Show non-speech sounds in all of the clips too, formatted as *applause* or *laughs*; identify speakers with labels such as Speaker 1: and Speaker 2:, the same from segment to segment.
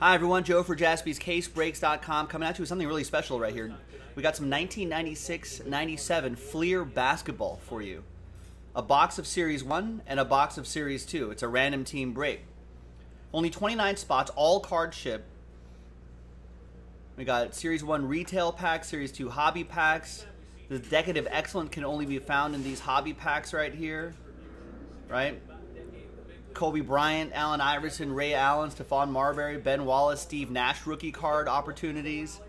Speaker 1: Hi, everyone. Joe for jaspyscasebreaks.com coming at you with something really special right here. We got some 1996-97 Fleer basketball for you. A box of Series 1 and a box of Series 2. It's a random team break. Only 29 spots, all card ship. We got Series 1 retail packs, Series 2 hobby packs. The of Excellent can only be found in these hobby packs right here. Right? Kobe Bryant, Allen Iverson, Ray Allen, Stephon Marbury, Ben Wallace, Steve Nash rookie card opportunities.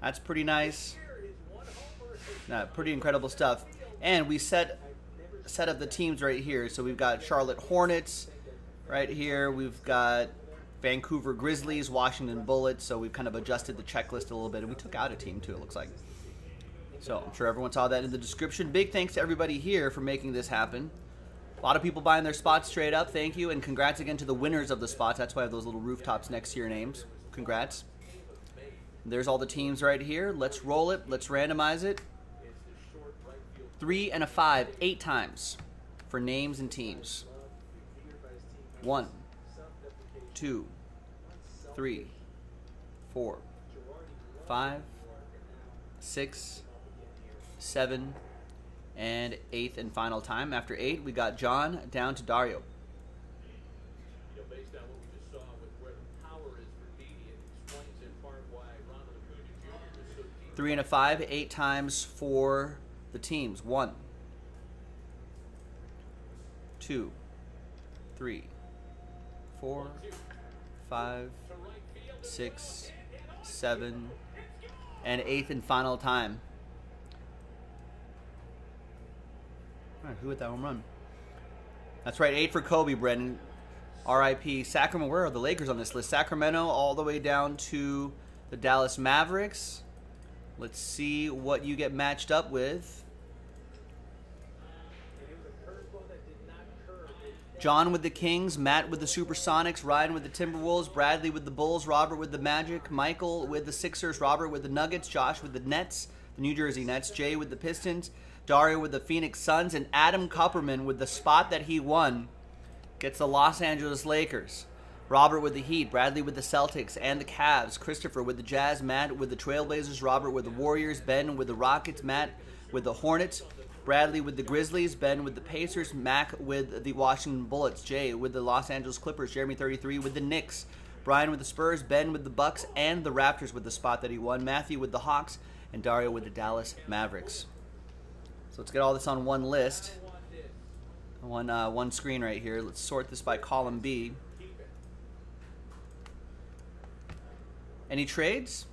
Speaker 1: That's pretty nice. Nah, pretty incredible stuff. And we set set up the teams right here. So we've got Charlotte Hornets right here. We've got Vancouver Grizzlies, Washington Bullets. So we've kind of adjusted the checklist a little bit. And we took out a team too, it looks like. So I'm sure everyone saw that in the description. Big thanks to everybody here for making this happen. A lot of people buying their spots straight up. Thank you. And congrats again to the winners of the spots. That's why I have those little rooftops next to your names. Congrats. There's all the teams right here. Let's roll it. Let's randomize it. Three and a five, eight times for names and teams. One, two, three, four, five, six, seven, and eighth and final time. After eight, we got John down to Dario. Three and a five, eight times for the teams. One, two, three, four, five, six, seven, and eighth and final time. Who hit that home run? That's right, eight for Kobe, Brendan. RIP. Sacramento, where are the Lakers on this list? Sacramento all the way down to the Dallas Mavericks. Let's see what you get matched up with. John with the Kings, Matt with the Supersonics, Ryan with the Timberwolves, Bradley with the Bulls, Robert with the Magic, Michael with the Sixers, Robert with the Nuggets, Josh with the Nets, the New Jersey Nets, Jay with the Pistons, Dario with the Phoenix Suns, and Adam Kupperman with the spot that he won gets the Los Angeles Lakers. Robert with the Heat, Bradley with the Celtics and the Cavs, Christopher with the Jazz, Matt with the Trailblazers, Robert with the Warriors, Ben with the Rockets, Matt with the Hornets, Bradley with the Grizzlies, Ben with the Pacers, Mac with the Washington Bullets, Jay with the Los Angeles Clippers, Jeremy 33 with the Knicks, Brian with the Spurs, Ben with the Bucks and the Raptors with the spot that he won, Matthew with the Hawks, and Dario with the Dallas Mavericks. Let's get all this on one list, one uh, one screen right here. Let's sort this by column B. Any trades?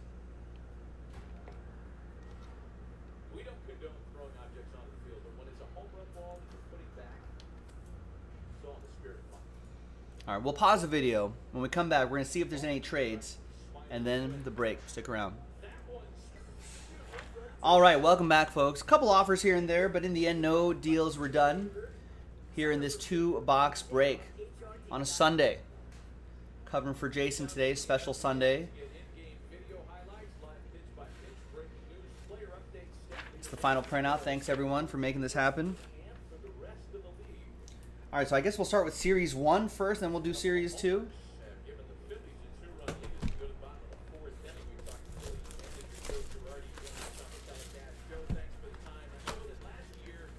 Speaker 2: We don't condone throwing objects onto the field, but when it's a home run ball that you're putting back, so on the spirit of fun.
Speaker 1: All right, we'll pause the video. When we come back, we're going to see if there's any trades, and then the break. Stick around. All right, welcome back, folks. A couple offers here and there, but in the end, no deals were done here in this two-box break on a Sunday. Covering for Jason today, special Sunday. It's the final printout. Thanks, everyone, for making this happen. All right, so I guess we'll start with Series 1 first, then we'll do Series 2.
Speaker 2: Given the Phillies, a two-run lead as we go to the bottom of the fourth inning, we've talked to Phillies manager Joe Girardi joining us on the telecast. Joe, thanks for the time. I know that last year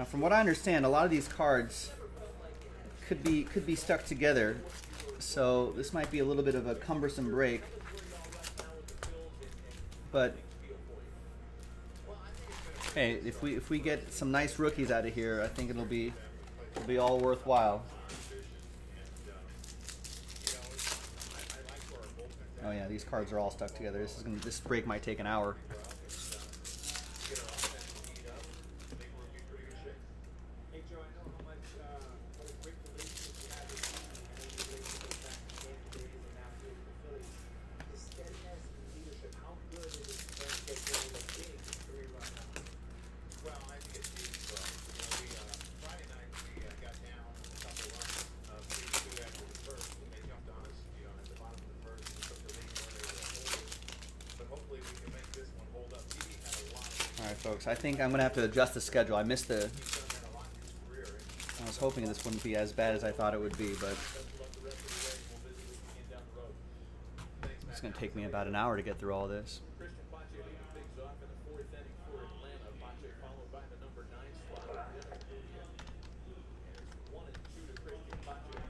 Speaker 1: Now, from what I understand, a lot of these cards could be could be stuck together, so this might be a little bit of a cumbersome break. But hey, if we if we get some nice rookies out of here, I think it'll be it'll be all worthwhile. Oh yeah, these cards are all stuck together. This is gonna this break might take an hour.
Speaker 3: Hey Joe, I know how much uh, what a great relationship you have with Steve and any relationship back in Canton days and now here with the Phillies. The steadiness and leadership, how good is it for him to get going like big his career right now?
Speaker 4: Well, I think it's huge for us. You know, we uh, Friday night we uh, got down a couple runs, uh, three two after the first, and they jumped on us, you know, at the bottom of the first and took the lead when they were able to hold it. But hopefully we can make this one hold up. He had a lot of
Speaker 1: All right, folks. I think I'm gonna have to adjust the schedule. I missed the. I was hoping this wouldn't be as bad as I thought it would be, but. It's gonna take me about an hour to get through all this.
Speaker 2: Cristian Pache leading things off in the fourth inning for Atlanta. Pache followed by the number nine slot. And it's one and two to Cristian Pache.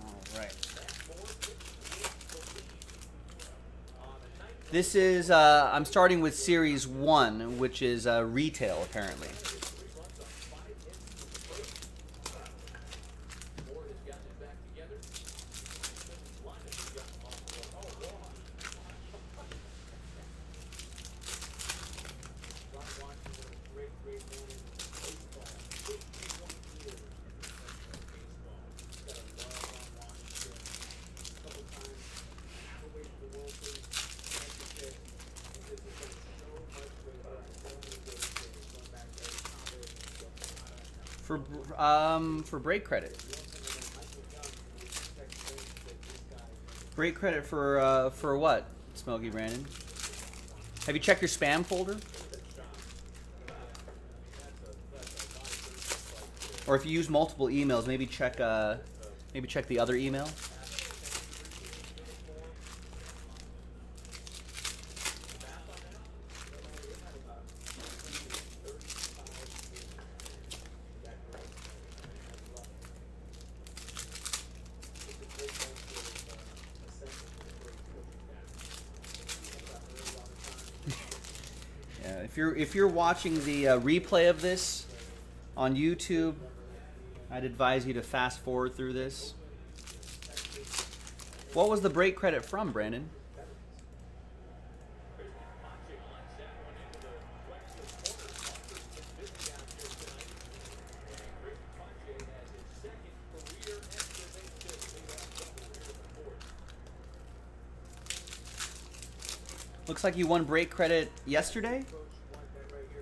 Speaker 1: All right. This is uh, I'm starting with series one, which is uh, retail apparently.
Speaker 2: Moore has gotten it back together. Phillies lineup has gotten off the oh, walk.
Speaker 3: Ron Washington, a great, great man in baseball. 51 years in professional baseball. Got a love on Washington. A couple times, half away from the World Series. Like you said, and this has been so much great work. So many great days. Going back to Eddie Thomas, Joe Sonata,
Speaker 1: For um for break credit.
Speaker 3: Wilson, and then Michael Young. We expect things that this guy is
Speaker 1: Break credit for uh, for what, Smokey Brandon? Have you checked your spam folder? Or if you use multiple emails, maybe check uh, maybe check the other email. If you're watching the uh, replay of this on YouTube, I'd advise you to fast forward through this. What was the break credit from, Brandon? Looks like you won break credit yesterday.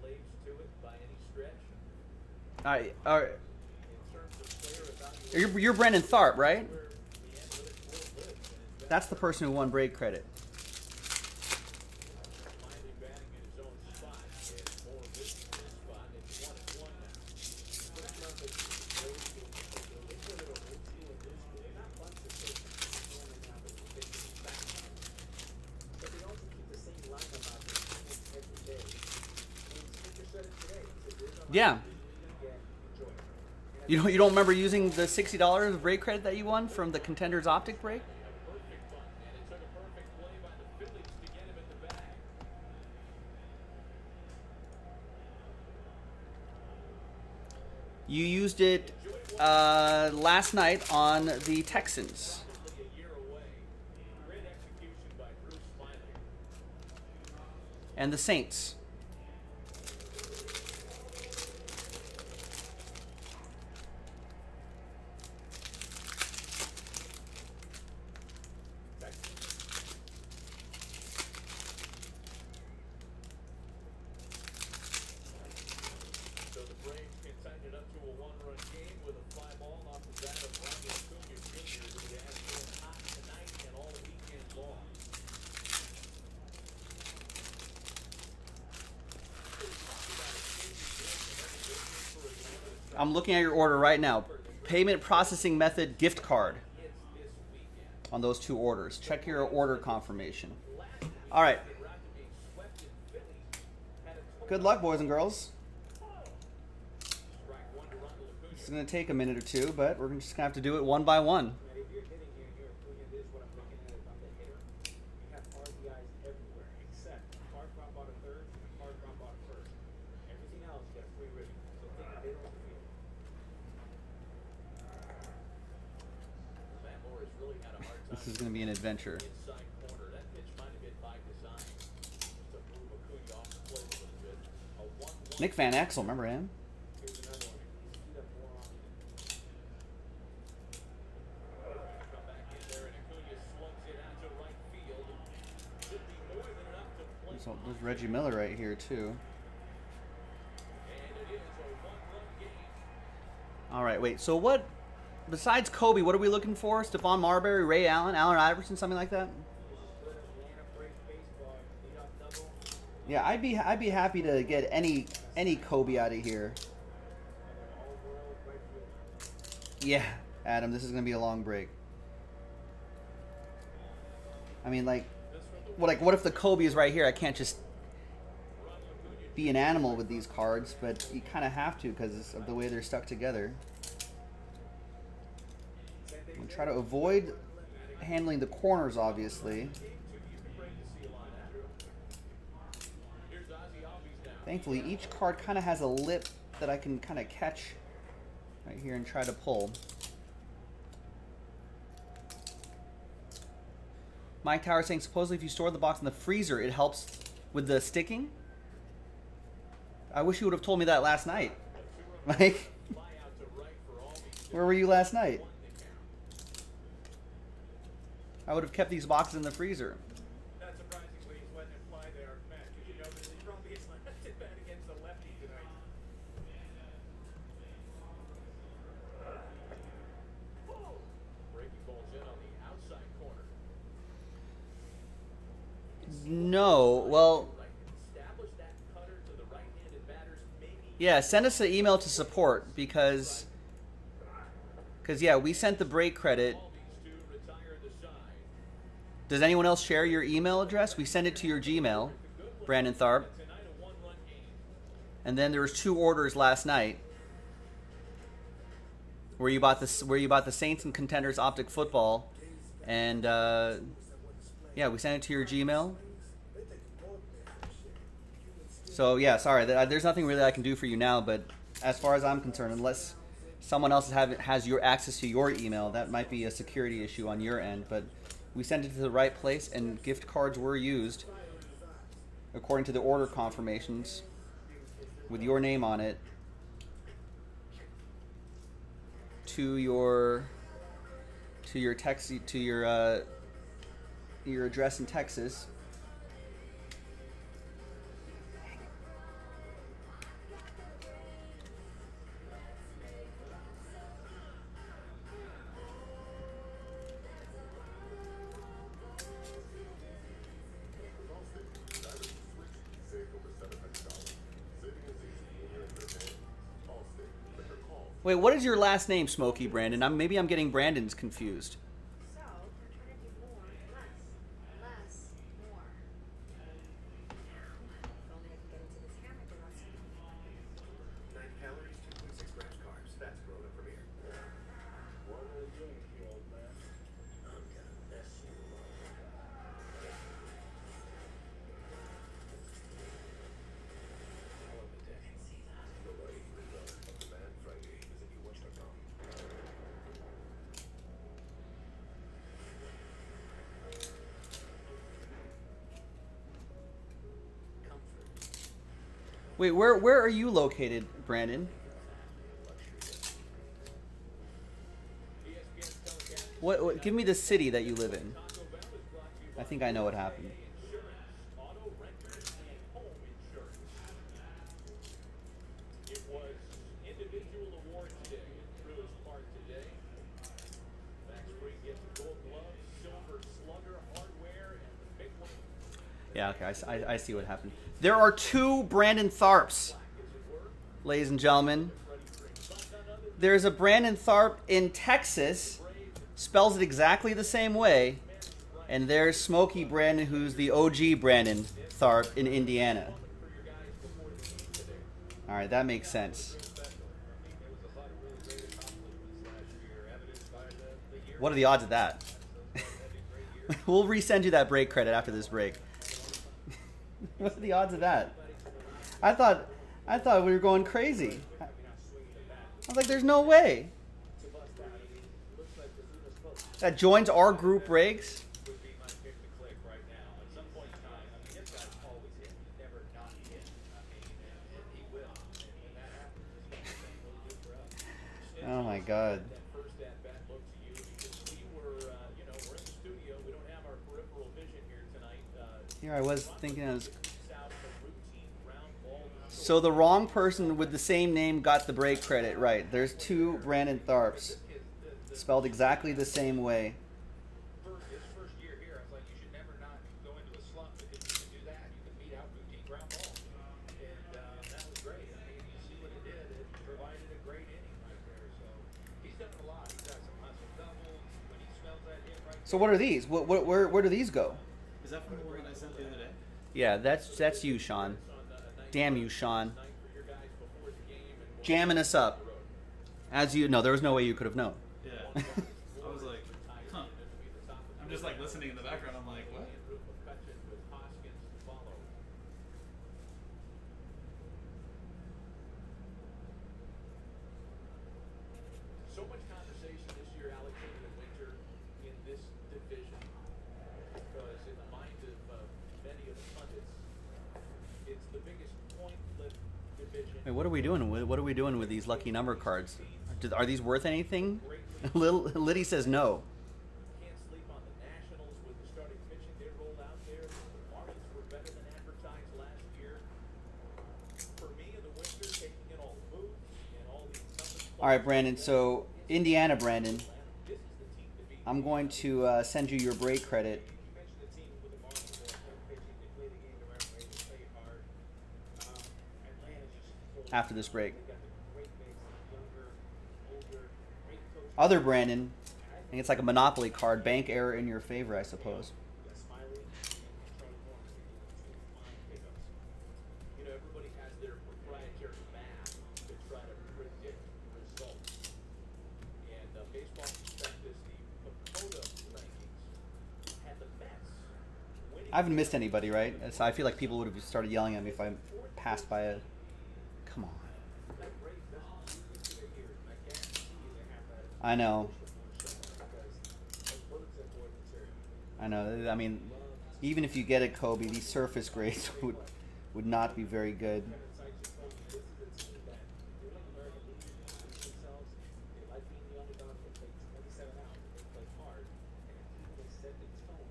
Speaker 2: slaves to it by any stretch.
Speaker 1: all right, all right,
Speaker 2: In uh,
Speaker 1: you're, Brendan Tharp, right? That's the person who won break credit.
Speaker 2: minding batting in his own spot. It's more of this in his spot. It's one and one now.
Speaker 3: But they also keep the same lineup out there every day. And Sneaker said it today. He said, "There's a
Speaker 1: Yeah.
Speaker 3: you can get, enjoy it." And I
Speaker 1: You don't you don't remember using the sixty dollars of break credit that you won from the contenders optic break? You used it uh, last night on the Texans. And the Saints.
Speaker 2: So the Braves can tighten it up to a one-run game with a fly ball off the bat of Ronnie Acuna Jr., who has been hot tonight and all weekend long.
Speaker 1: I'm looking at your order right now. Payment processing method gift card on those two orders. Check your order confirmation. All right. Good luck, boys and girls. It's going to take a minute or two, but we're just going to have to do it one by one.
Speaker 3: And if you're hitting here and you're Acuna, this is what I'm looking at if I'm the hitter. You have RBIs everywhere except a hard drop out of third and a hard drop out of ready. So take the middle of the field.
Speaker 2: Matt Morris really had a hard time.
Speaker 1: This is going to be an adventure.
Speaker 2: inside corner. That pitch might have been by design. Just to move Acuna off the plate a little bit. A one-one.
Speaker 1: Nick Van Axel, remember him?
Speaker 3: Here's another one. You see that more often.
Speaker 2: Come back in there, and Acuna slugs it out to right field. Be more than enough to play.
Speaker 1: There's, Reggie Miller right here too. All right, wait. So what? Besides Kobe, what are we looking for? Stephon Marbury, Ray Allen, Allen Iverson, something like that? Yeah, I'd be I'd be happy to get any any Kobe out of here. Yeah, Adam, this is gonna be a long break. I mean, like, what like what if the Kobe is right here? I can't just be an animal with these cards, but you kind of have to because of the way they're stuck together. Try to avoid handling the corners, obviously. Thankfully, each card kind of has a lip that I can kind of catch right here and try to pull. Mike Tower saying supposedly if you store the box in the freezer, it helps with the sticking. I wish you would have told me that last night. *laughs* Mike, where were you last night? I would have kept these boxes in the freezer.
Speaker 3: Not surprisingly, he's letting it fly there, Matt. Because you know that he probably is left it bad against the lefty tonight.
Speaker 2: Breaking balls in on the outside corner.
Speaker 1: No, well,
Speaker 2: Right. Establish that cutter to the right-handed batters. Maybe
Speaker 1: Yeah, send us an email to support because, because yeah, we sent the break credit. Does anyone else share your email address? We send it to your Gmail, Brandon Tharp, and then there was two orders last night where you bought the where you bought the Saints and Contenders Optic Football, and uh, yeah, we sent it to your Gmail. So yeah, sorry, there's nothing really I can do for you now. But as far as I'm concerned, unless someone else have, has your access to your email, that might be a security issue on your end. But we sent it to the right place, and gift cards were used according to the order confirmations with your name on it to your to your text to your uh, your address in Texas. Wait, what is your last name, Smokey Brandon? I'm, maybe I'm getting Brandon's confused. Wait, where where are you located, Brandon? What, what? Give me the city that you live in. I think I know what happened.
Speaker 2: Insurance, auto, renters, and home insurance. It was individual award day at Brewers Park today. Max Fried gets a gold glove, silver slugger, hardware, and the big one.
Speaker 1: Yeah, okay, I I see what happened. There are two Brandon Tharps, ladies and gentlemen. There's a Brandon Tharp in Texas, spells it exactly the same way, and there's Smokey Brandon, who's the OG Brandon Tharp in Indiana. All right, that makes sense. What are the odds of that? *laughs* we'll resend you that break credit after this break. *laughs* what are the odds of that? I thought, I thought we were going crazy. I was like, there's no way. That joins our group
Speaker 2: would *laughs* oh be
Speaker 1: my
Speaker 2: Here
Speaker 1: I was thinking I was. So the wrong person with the same name got the break credit right. There's two Brandon Tharps, spelled exactly the same way.
Speaker 2: So
Speaker 1: what are these? What, what, where, where do these go?
Speaker 5: Is that from the one I sent the other day?
Speaker 1: Yeah, that's that's you, Sean. Damn you, Sean. Jamming us up. As you know, there was no way you could have known.
Speaker 5: Yeah. I was like, huh. I'm just like listening in the background. I'm like, what?
Speaker 2: Andrew McCutchen with Hoskins to follow. So much conversation this year, Alex, over the winter in this division. Because in the mind of uh, many of the pundits, it's the biggest point flip division.
Speaker 1: Wait, what are we doing? with- What are we doing with these lucky number cards? Do- Are these worth anything? *laughs* Liddy says no.
Speaker 2: All
Speaker 1: right, Brandon. So Indiana, Brandon. I'm going to uh, send you your break credit.
Speaker 3: You mentioned the team with the Marlins, they're home pitching, they play the game the right way, they play it hard. Um, Atlanta just full
Speaker 1: After this break. Other Brandon. I think it's like a monopoly card. Bank error in your favor, I suppose. I haven't missed anybody, right? So I feel like people would have started yelling at me if I passed by a. Come on.
Speaker 2: I
Speaker 1: know. I know. I mean, even if you get it, Kobe, these surface grades *laughs* would would not be very good.
Speaker 3: Insight just told me this is a team that they like American League, they push themselves, they like being the underdog, they play 27 out, they play hard, and I think they set the tone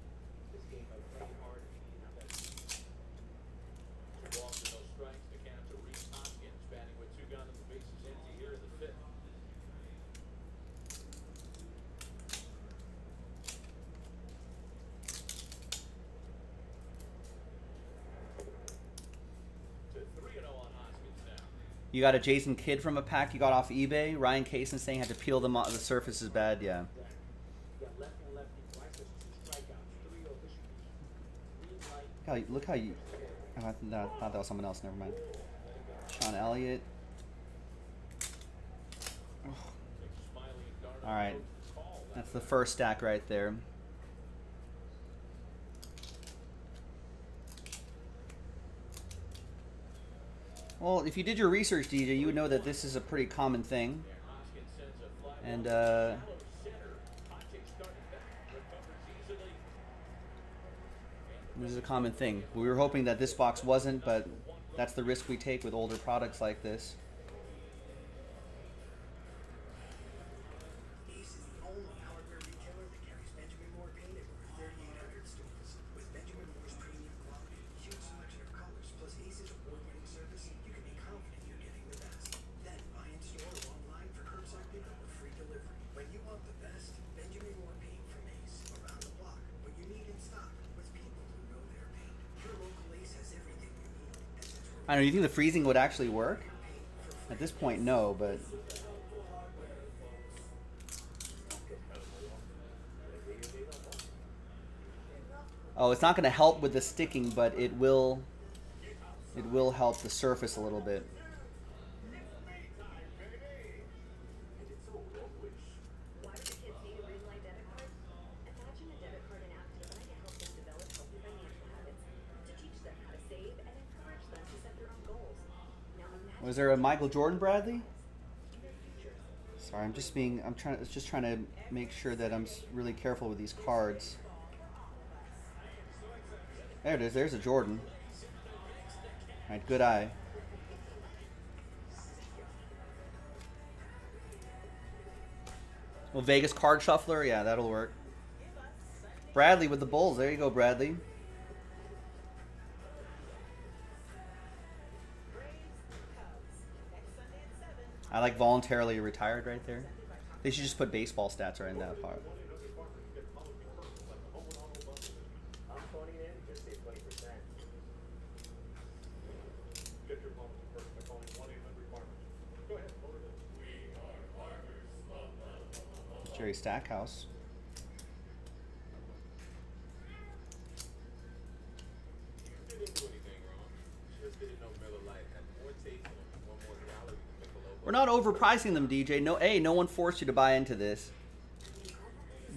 Speaker 3: this game by playing hard and beating out that team.
Speaker 2: Two balls and no strikes. The count to Rhys Hoskins, batting with two guns and the bases empty here in the fifth. To three and zero on Hoskins now.
Speaker 1: You got a Jason Kidd from a pack you got off eBay. Ryan Kaysen saying had to peel them off. The surface is bad. Yeah.
Speaker 3: Oh, light,
Speaker 1: Look how, you-. Oh, I, I thought that was someone else. Never mind. Sean Elliott.
Speaker 2: d'Arnaud
Speaker 1: All right. That's the first stack right there. Well, if you did your research, DJ, you would know that this is a pretty common thing. And, uh. This is a common thing. We were hoping that this box wasn't, but that's the risk we take with older products like this.
Speaker 6: Ace is the only hardware retailer that carries Benjamin Moore paint at over 3,800 stores. With Benjamin Moore's premium quality, huge selection of colors, plus Ace's award-winning service, you can be confident you're getting the best. Then buy in store or online for curbside pickup or free delivery. When you want the best, Benjamin Moore paint from Ace. Around the block, what you need in stock with people who know their paint. Your local Ace has everything you need. And since we're
Speaker 1: I don't know. You think the freezing would actually work? At this point, no. But oh, it's not going to help with the sticking, but it will. It will help the surface a little bit. Was there a Michael Jordan Bradley? Sorry, I'm just being. I'm trying. Just trying to make sure that I'm really careful with these cards. There it is. There's a Jordan. All right, good eye. Well, Vegas card shuffler. Yeah, that'll work. Bradley with the Bulls. There you go, Bradley. I like voluntarily retired right there. They should just put baseball stats right in that part.
Speaker 3: I'm phoning it in, just say twenty percent.
Speaker 2: Get your phone first by calling one eight hundred farmers. Go ahead, order it.
Speaker 1: Jerry Stackhouse.
Speaker 4: You didn't do anything wrong. Just didn't know Miller Lite had more taste and one more gallon than Michelob.
Speaker 1: We're not overpricing them, DJ. No, A, no one forced you to buy into this.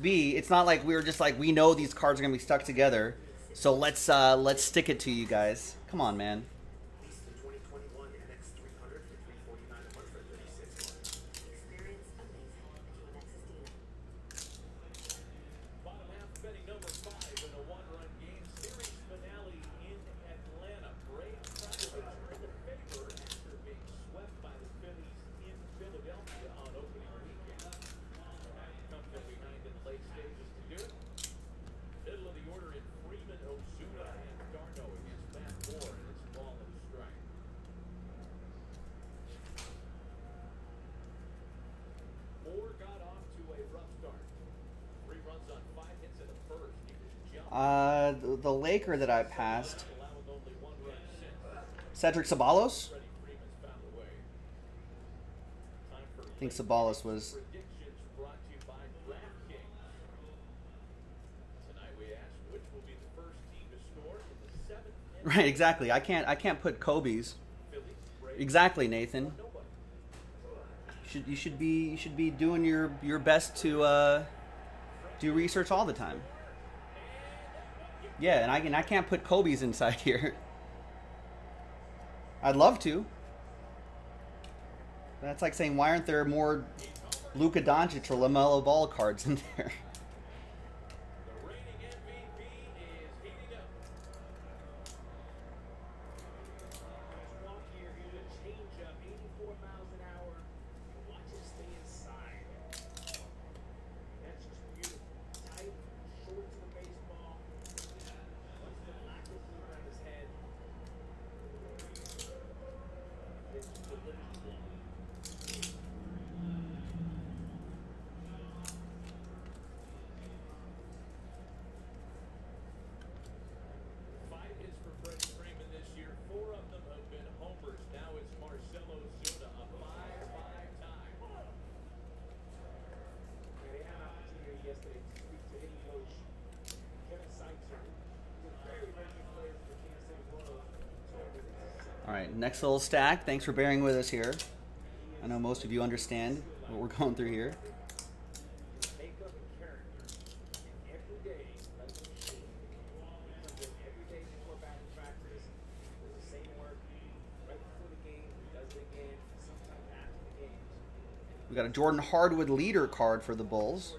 Speaker 1: B, it's not like we were just like we know these cards are gonna be stuck together, so let's uh let's stick it to you guys. Come on, man.
Speaker 6: Lease the 2021 NX 300 for 349 a month for 36 months.
Speaker 7: Experience amazing if you want Sistina.
Speaker 2: Bottom half betting number five in a one-run game series finale in Atlanta. Braves try to return the favor after being swept by the Phillies in Philadelphia on opening weekend. Come from behind in the late stages to do it. Middle of the order in Freeman, Ozuna, and d'Arnaud against Matt Moore, and it's ball and a strike. Moore got off to a rough start. Three runs on five hits in the first. He was jumped,
Speaker 1: Uh, the, the Laker that I passed,
Speaker 2: allowing only one run since.
Speaker 1: Cedric Ceballos.
Speaker 2: Freddie Freeman's found a way. Time for
Speaker 1: I think Ceballos was.
Speaker 2: predictions brought to you by DraftKings. Tonight we ask which will be the first team Cedric Ceballos. in the seventh inning.
Speaker 1: Right, exactly. I can't I can't put Kobe's. Exactly, Nathan. You should you should be you should be doing your your best to uh, do research all the time. Yeah, and I can I can't put Kobe's inside *laughs* here. I'd love to. That's like saying why aren't there more Luka Doncic or Lamelo Ball cards in there? *laughs*
Speaker 2: The reigning MVP is heating up.
Speaker 3: Walk here, here's a change up, 84 miles an hour. Watch it stay inside. That's just beautiful. Tight, short to the baseball. Once the black is around his head. It's just a little ball.
Speaker 2: Five hits for Freddie Freeman this year. Four of them have been homers. Now it's Marcell Ozuna, a five-five tie.
Speaker 3: And they had an opportunity yesterday to speak to hitting coach Kevin Seitzer. He's a very, very good player for the Kansas City Royals. Told him that this is
Speaker 1: All right, next little stack. Thanks for bearing with us here. I know most of you understand what we're going through here. We got a Jordan Hardwood leader card for the Bulls.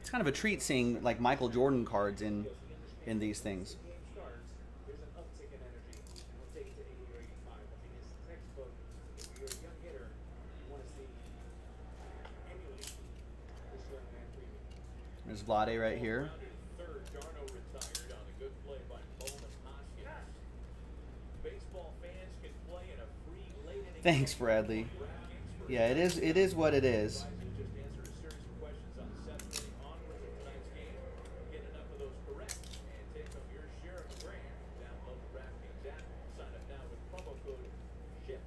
Speaker 1: It's kind of a treat seeing like Michael Jordan cards in in these things.
Speaker 3: game starts, there's an uptick in energy, and we'll take it to 80 or 85. I mean, it's textbook. If you're a young hitter, you want to see emulate this young man Freeman.
Speaker 1: There's Vlade right here.
Speaker 2: Third, d'Arnaud retired on a good play by Bowman Hoskins. Baseball fans can play in a free late inning
Speaker 1: Thanks. Bradley. Yeah, it is. It is what it is.
Speaker 2: Guys who just answered a series of questions on the seventh inning onwards of tonight's game. Get enough of those correct and take home your share of a grand. Download the DraftKings app. Sign up now with promo code SHIFT.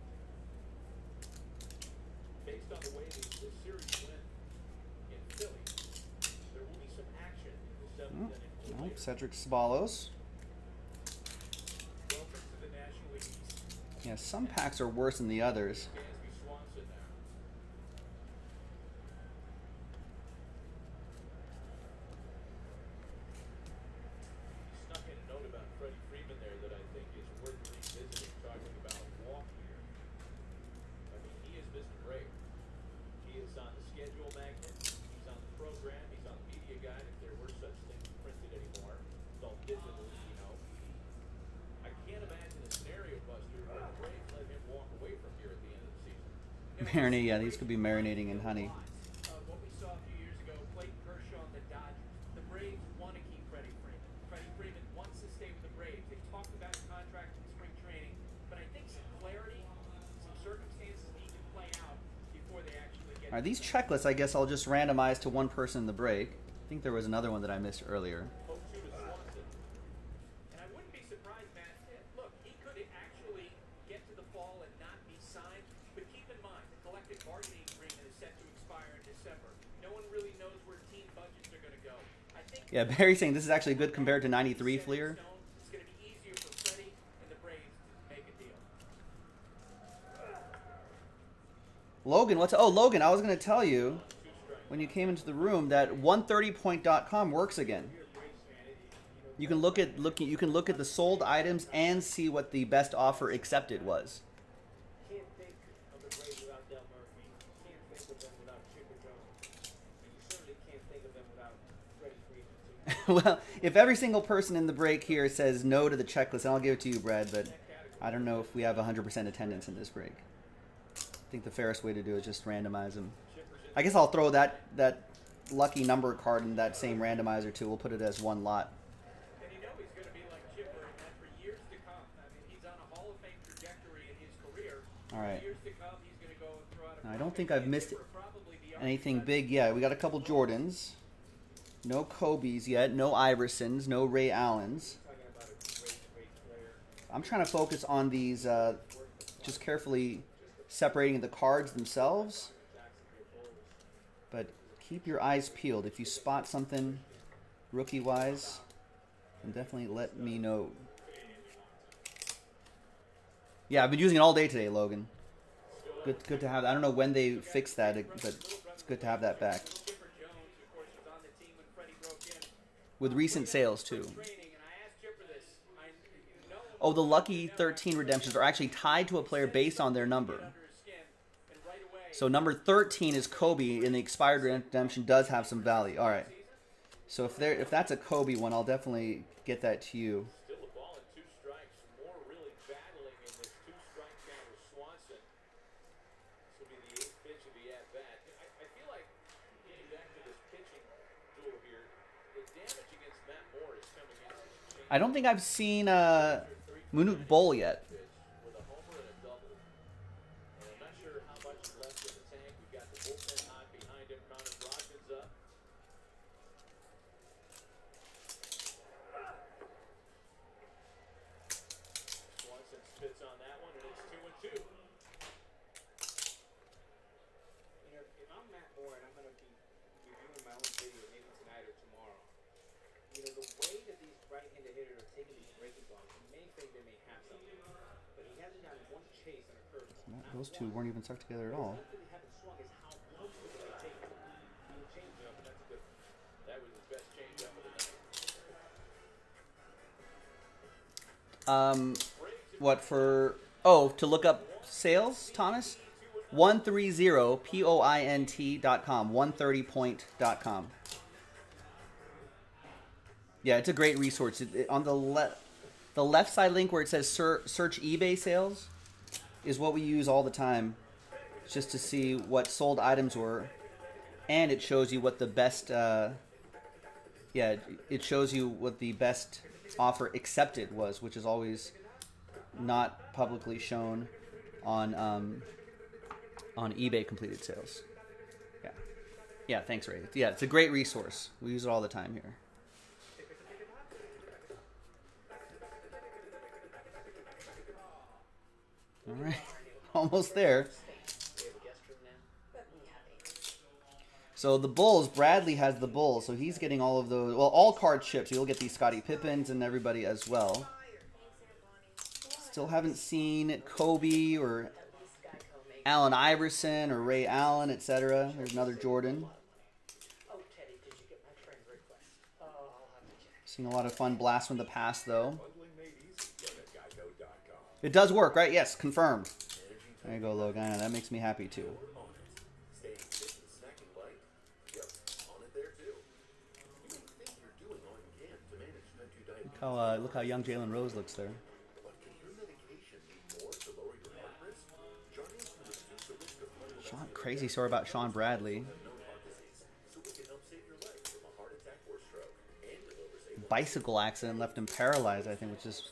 Speaker 2: Based on the way the, the series went in Philly, there will be some action in the seventh inning.
Speaker 1: Oh, Cedric Ceballos.
Speaker 2: Welcome to the National League
Speaker 1: Yeah, some packs are worse than the others.
Speaker 2: Dansby Swanson now. Snuck in a note about Freddie Freeman there that I think is worth
Speaker 1: Marinate, yeah, these could be marinating in honey.
Speaker 2: of what we saw a few years ago, Clayton Kershaw and the Dodgers. The Braves want to keep Freddie Freeman. Freddie Freeman wants to stay with the Braves. They talked about a contract in spring training, but I think some clarity, some circumstances to play out before they actually get.
Speaker 1: All right, these checklists, I guess I'll just randomize to one person in the break. I think there was another one that I missed earlier.
Speaker 2: 0-2 to Swanson. And I wouldn't be surprised, Matt. eh, Look, he could actually get to the fall and not be signed. But keep in mind, the collective bargaining agreement is set to expire in December. No one really knows where team budgets are going to go. I think
Speaker 1: Yeah, *laughs* Barry's saying this is actually good compared to 93 Fleer.
Speaker 2: stone, It's going to be easier for Freddie and the Braves to make a deal.
Speaker 1: Logan, what's oh Logan? I was gonna tell you when you came into the room that 130point.com works again. You can look at look you can look at the sold items and see what the best offer accepted was.
Speaker 3: Can't think of the Braves without Dale Murphy. Can't think of them without Chipper Jones. And you certainly can't think of them without Freddie Freeman. too. *laughs*
Speaker 1: well, if every single person in the break here says no to the checklist, and I'll give it to you, Brad, but I don't know if we have 100% attendance in this break. I think the fairest way to do it is just randomize them. I guess I'll throw that that lucky number card in that same randomizer too. We'll put it as one lot.
Speaker 2: And you know he's going to be like Chipper and for years to come. I mean, he's on a Hall of Fame trajectory in his career.
Speaker 1: All right.
Speaker 2: For years to come, he's going to go and throw out a
Speaker 1: I don't think I've missed
Speaker 2: Chipper probably the
Speaker 1: anything big yet. We got a couple Jordans. No Kobe's yet. No Iversons. No Ray Allens. I'm trying to focus on these, uh, just carefully separating the cards themselves. But keep your eyes peeled. If you spot something rookie wise, then definitely let me know. Yeah, I've been using it all day today, Logan. Good, good to have. I don't know when they fixed that, but it's good to have that back. With recent sales too.
Speaker 2: Training, and I asked Chipper this. I you know
Speaker 1: Oh, the lucky 13 redemptions are actually tied to a player based on their number.
Speaker 2: under his skin, and right away.
Speaker 1: So number 13 is Kobe, and the expired redemption does have some value. All right. So if there, if that's a Kobe one, I'll definitely get that to you.
Speaker 2: Still a ball and two strikes. Moore really battling in this two-strike count with Swanson. This will be the eighth pitch of the at-bat. I, I feel like getting back to this pitching duel here, the damage against Matt Moore is coming in. as a
Speaker 1: I don't think I've seen uh, Manute Bol yet.
Speaker 2: pitch with a homer and a double. And I'm not sure how much is left in the tank. We've got the bullpen hot behind him. Connor Brogdon's up. Swanson spits on that one, and it's two and two.
Speaker 3: You know, if I'm Matt Moore and I'm going to be reviewing my own video maybe tonight or tomorrow, you know, the way that these right-handed hitters are taking these breaking balls, you may think they may have something. But he hasn't gotten one chase on a curveball. Not
Speaker 1: Those two weren't even stuck together at all. Um, what for? Oh, to look up sales, Thomas. One three zero p o i n t dot com. One thirty point dot com. Yeah, it's a great resource. It, it- on the left, the left side link where it says search eBay sales, is what we use all the time, just to see what sold items were, and it shows you what the best. Uh, yeah, it- shows you what the best offer accepted was, which is always not publicly shown on um, on eBay completed sales. Yeah, yeah. Thanks, Ray. Yeah, it's a great resource. We use it all the time here. All right, *laughs* almost there. So the Bulls, Bradley has the Bulls, so he's getting all of those. Well, all card chips. You'll get these Scottie Pippens and everybody as well. Still haven't seen Kobe or Allen Iverson or Ray Allen, etc. There's another Jordan. Seeing a lot of fun blasts from the past, though. It does work, right? Yes, confirmed. There you go, Logana. That makes me happy too. Look how, uh, look how young Jalen Rose looks there.
Speaker 8: Sean,
Speaker 2: crazy story about Shawn Bradley. Bicycle accident left him paralyzed, I think, which is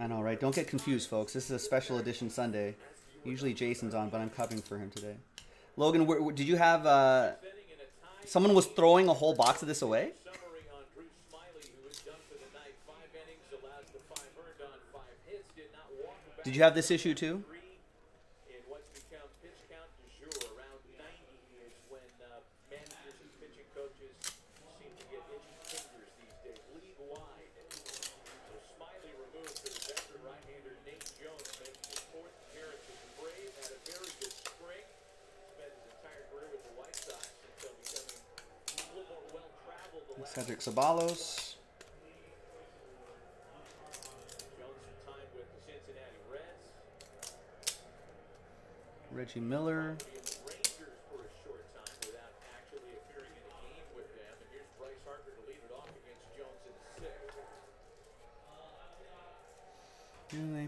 Speaker 2: I know, right? Don't get confused, folks. This is a special edition Sunday. Usually Jason's on, but I'm covering for him today. Logan, where, where, did you have uh, someone was throwing a whole box of this away?
Speaker 3: Did
Speaker 2: you have this issue too?
Speaker 3: Isaac Ceballos.
Speaker 2: Reggie Miller.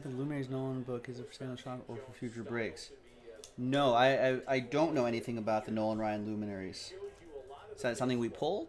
Speaker 3: The
Speaker 2: Lumiere's Nolan book is it for Stanley shop or for future breaks? No, I, I, I don't know anything about the Nolan Ryan luminaries. Is that something we pulled?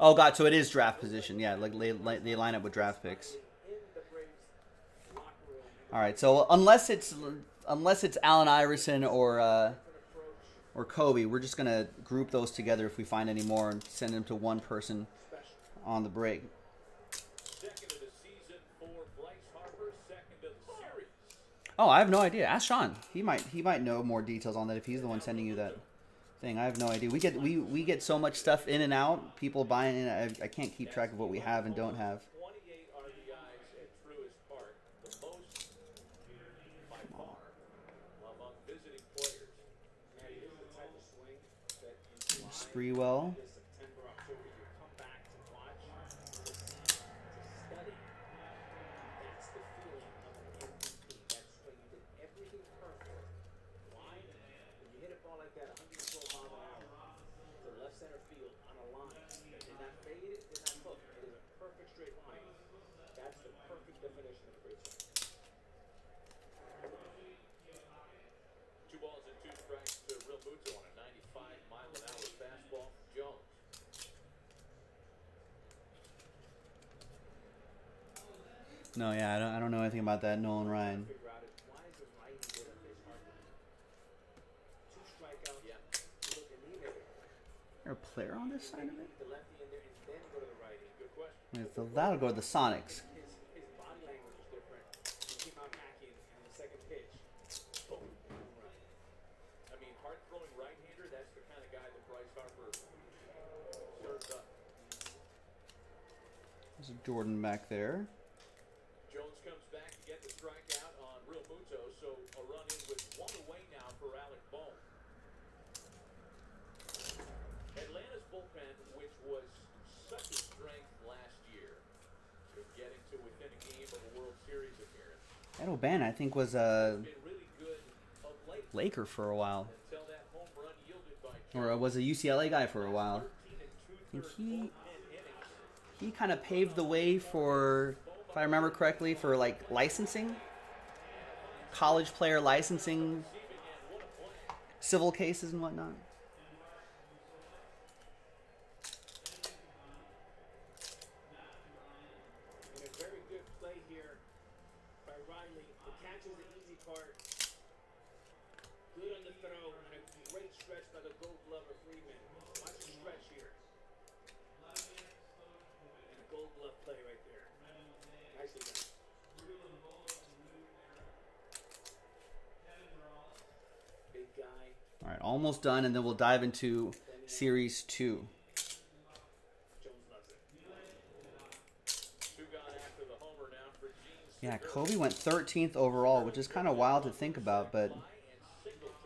Speaker 2: Oh god, so it is draft position. Yeah, like they, they line up with draft picks. All right, so unless it's unless it's Allen Iverson or uh, or Kobe, we're just gonna group those together if we find any more and send them to one person on the break. Oh, I have no idea. Ask Sean. He might he might know more details on that if he's the one sending you that thing. I have no idea. We get we, we get so much stuff in and out. People buying in. I, I can't keep track of what we have and don't have.
Speaker 3: Sprewell.
Speaker 2: No, yeah, I don't, I don't know anything about that Nolan Ryan. There a player on this side of it? So that'll go to the Sonics. There's a Jordan back there.
Speaker 3: for Alec Atlanta's bullpen, which was such a strength last year, is getting to within a game of a World
Speaker 2: Series appearance.
Speaker 1: Ed O'Bannon, I think, was a
Speaker 2: really
Speaker 1: Laker for a while. Or was a UCLA guy for a while.
Speaker 2: And
Speaker 1: he he kind of paved the way for, if I remember correctly, for like licensing, college player licensing civil cases and whatnot.
Speaker 3: And a very good play here by Riley. The catch is the easy part. Good on the throw and a great stretch by the gold glover Freeman. Watch the stretch here. And a gold glove play right there. Nicely done. Big guy.
Speaker 1: All right, almost done, and then we'll dive into series two.
Speaker 3: Jones loves it.
Speaker 2: Two gone after the homer now for Gene
Speaker 1: Yeah, Kobe went 13th overall, which is kind of wild to think about, but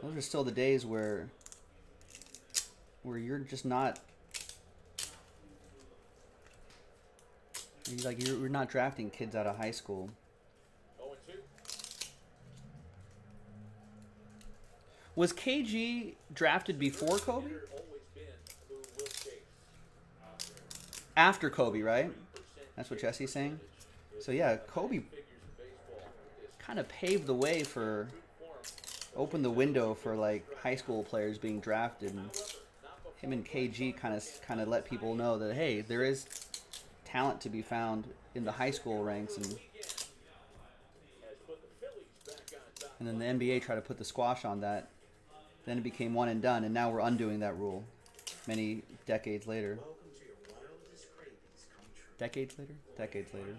Speaker 1: those are still the days where where you're just not like you're, you're not drafting kids out of high school.
Speaker 2: 0 and 2.
Speaker 1: Was KG drafted before Kobe?
Speaker 2: Hitter always been who will chase.
Speaker 1: After Kobe, right? That's what Jesse's saying. So yeah, Kobe
Speaker 2: Figures in baseball is
Speaker 1: kind of paved the way for opened the window for like high school players being drafted and him and KG kind of kind of let people know that hey, there is talent to be found in the high school ranks and
Speaker 2: has put the Phillies back on top.
Speaker 1: and then the NBA tried to put the squash on that. Then it became one and done and now we're undoing that rule many decades later. Decades later? Decades later.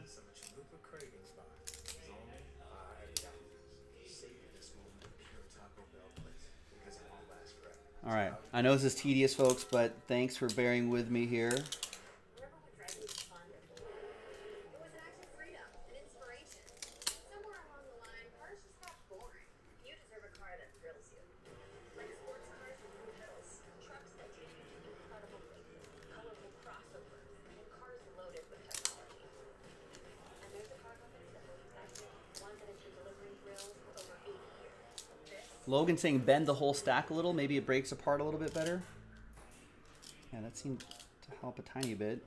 Speaker 1: All right. I know this is tedious folks, but thanks for bearing with me here. Logan saying bend the whole stack a little, maybe it breaks apart a little bit better. Yeah, that seemed to help a tiny bit.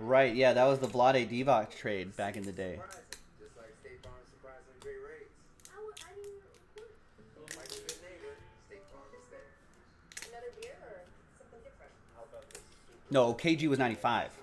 Speaker 1: Right, yeah, that was the Vlade Divac trade back in the day. No, KG was 95. Got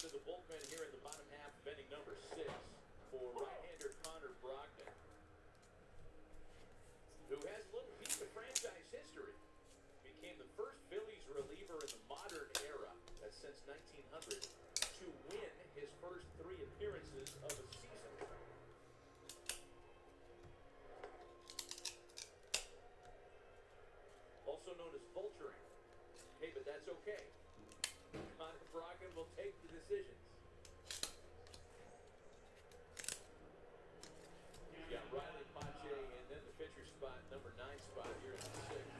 Speaker 8: To the
Speaker 2: bullpen here in the bottom half inning number six for right-hander Connor Brogdon, who has a little piece of franchise history. Became the first Phillies reliever in the modern era, that's since 1900, to win his first three appearances of a season. also known as vulturing. Hey, but that's okay. Will take the decisions. He's got Riley Pache and then the pitcher spot, number nine spot here in the sixth.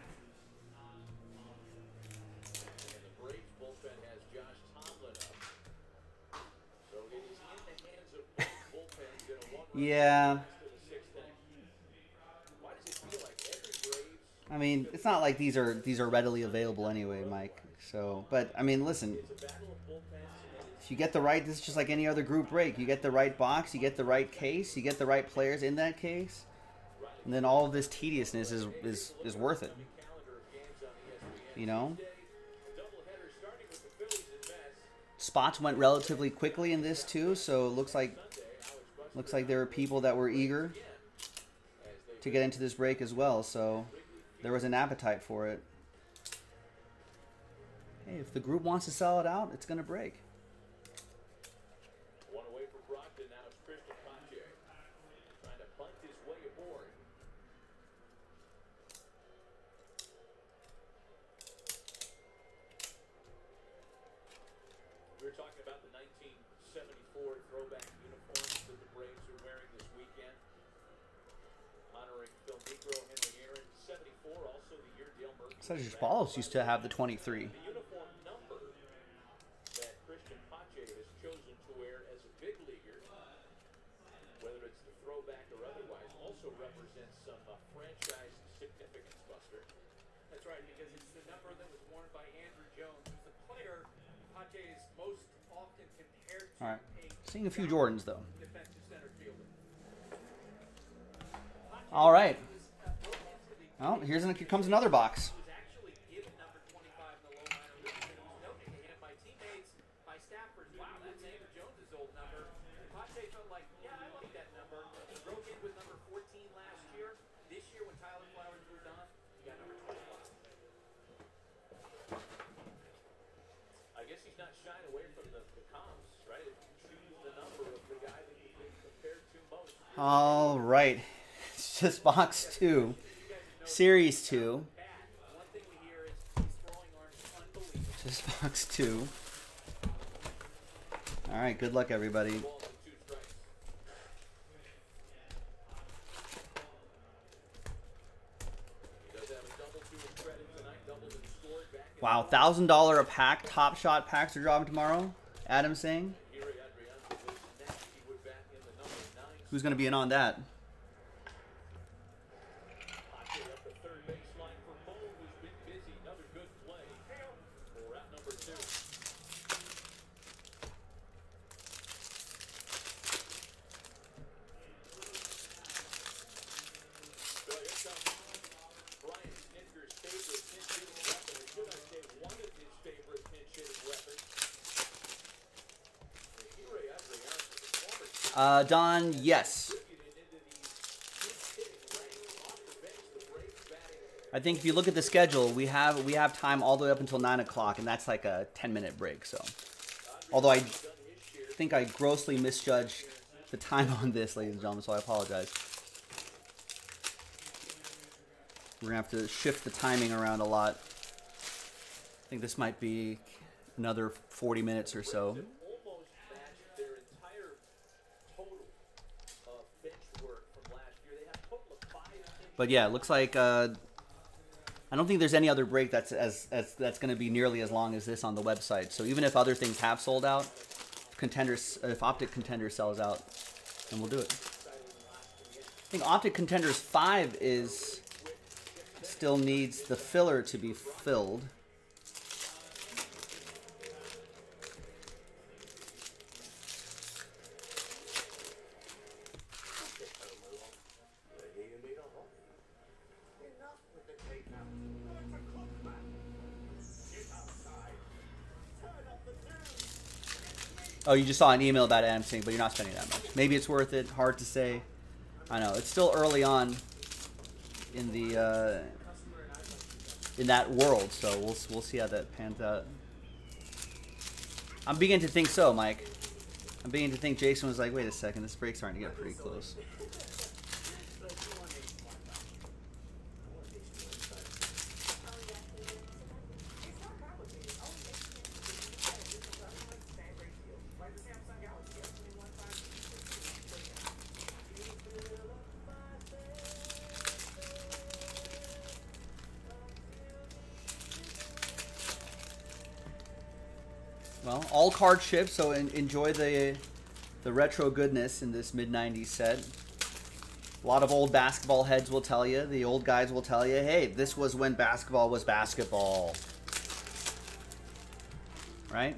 Speaker 2: And the Braves bullpen has Josh Tomlin up. So it is in the hands of both bullpens in a one
Speaker 1: Yeah.
Speaker 2: to the sixth inning. Why does it feel like every Braves
Speaker 1: I mean, it's not like these are these are readily available anyway, Mike. So, but I mean, listen, if you get the right, this is just like any other group break. You get the right box, you get the right case, you get the right players in that case, and then all of this tediousness is is is worth it. You know, spots went relatively quickly in this too, so it looks like looks like there were people that were eager to get into this break as well. So there was an appetite for it. Hey, if the group wants to sell it out, it's gonna break.
Speaker 2: One away from Brogdon. Now it's Cristian Pache. Trying to punt his way aboard. We were talking about the 1974 throwback uniforms that the Braves are wearing this weekend. Honoring Phil Niekro, Henry Aaron. 74, also the year Dale Murphy.
Speaker 1: Such
Speaker 2: was
Speaker 1: as Balls used to have the 23.
Speaker 2: the uniform number that Cristian Pache has chosen to wear as a big leaguer, whether it's the throwback or otherwise, also represents some uh, franchise significance, Buster.
Speaker 3: That's right, because it's the number that was worn by Andruw Jones, who's the player Pache is most often compared to
Speaker 1: All right,
Speaker 3: a
Speaker 1: seeing a few Jordans though.
Speaker 3: defensive center fielder.
Speaker 1: All right.
Speaker 3: was broken into the
Speaker 1: Well, here's an, here comes another box.
Speaker 3: was actually given number 25 in the low minor leagues, and it was noted to him by teammates, by staffers, wow, that's Andruw Jones' old number. And Pache felt like, yeah, I like that number. He broke in with number 14 last year. This year, when Tyler Flowers moved on, he got number 25.
Speaker 2: I guess he's not shying away from the, the comps, right? Choose the number of the guy that you've compared to most,
Speaker 1: All right, *laughs* it's just box two, series two.
Speaker 3: One thing we hear is throwing arm unbelievable.
Speaker 1: Just box two. All right, good luck, everybody.
Speaker 2: balls and two strikes. He does have a double to his credit tonight, doubled and scored back in
Speaker 1: Wow, thousand dollar a pack. Top shot packs are dropping tomorrow. Adam saying,
Speaker 2: Ehire Adrianza was next. He would bat in the number nine
Speaker 1: who's gonna be in on that?
Speaker 2: Pache up the third baseline for Cole, who's been busy. Another good play for route number two. So here comes Brian Snitker's favorite pinch hitting weapon, or should I say one of his favorite pinch hitting weapons. Ehire Adrianza, the former
Speaker 1: Uh, Don, yes.
Speaker 2: distributed into these pinch hitting ranks off the bench. The Braves yes.
Speaker 1: I think if you look at the schedule, we have we have time all the way up until nine o'clock, and that's like a ten minute break. So, although I think I grossly misjudged the time on this, ladies and gentlemen, so I apologize. We're gonna have to shift the timing around a lot. I think this might be another forty minutes or so.
Speaker 2: almost matched their entire total of bench work from last year. They had a total of five pinch
Speaker 1: But yeah, it looks like uh, I don't think there's any other break that's as, as that's going to be nearly as long as this on the website. So even if other things have sold out, contenders if Optic Contender sells out, then we'll do it. I think Optic Contenders five is still needs the filler to be filled. Oh, you just saw an email about Adam Singh, but you're not spending that much. Maybe it's worth it. Hard to say. I know it's still early on in the uh, in that world, so we'll we'll see how that pans out. I'm beginning to think so, Mike. I'm beginning to think Jason was like, wait a second, this break's starting to get pretty close. All card ships, so en- enjoy the the retro goodness in this mid 90s set. A lot of old basketball heads will tell you, the old guys will tell you, hey, this was when basketball was basketball. Right?